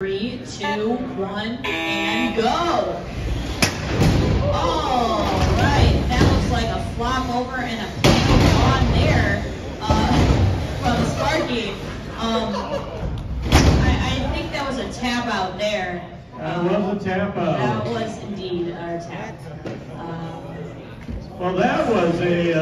Three, two, one, and go. All right, that looks like a flop over and a panel on there uh, from Sparky. Um, I, I think that was a tap out there. That was a tap out. That was indeed a tap. Um, Well, that was a. uh,